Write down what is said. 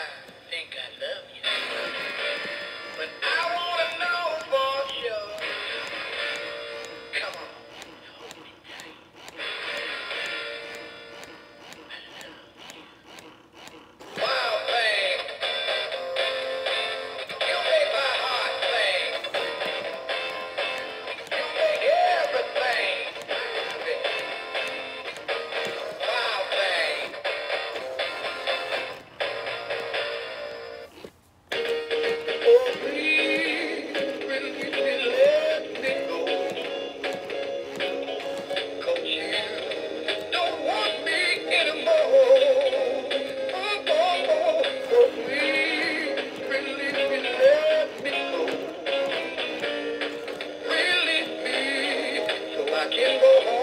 Yeah. Again.